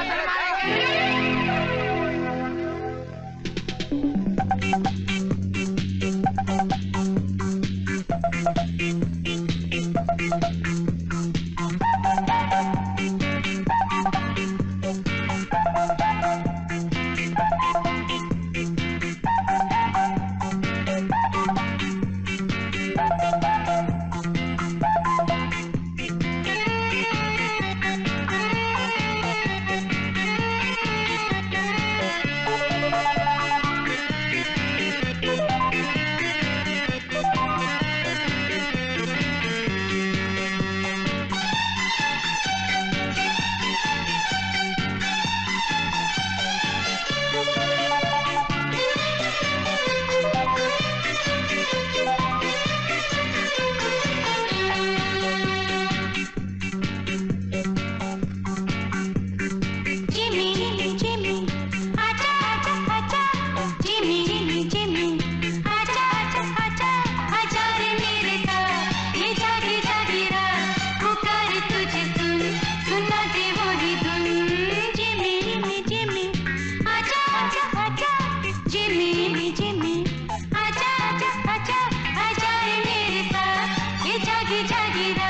Salamat! Jimmy Jimmy आजा आजा आजा आजा मेरे साथ। ये जागी जागी रात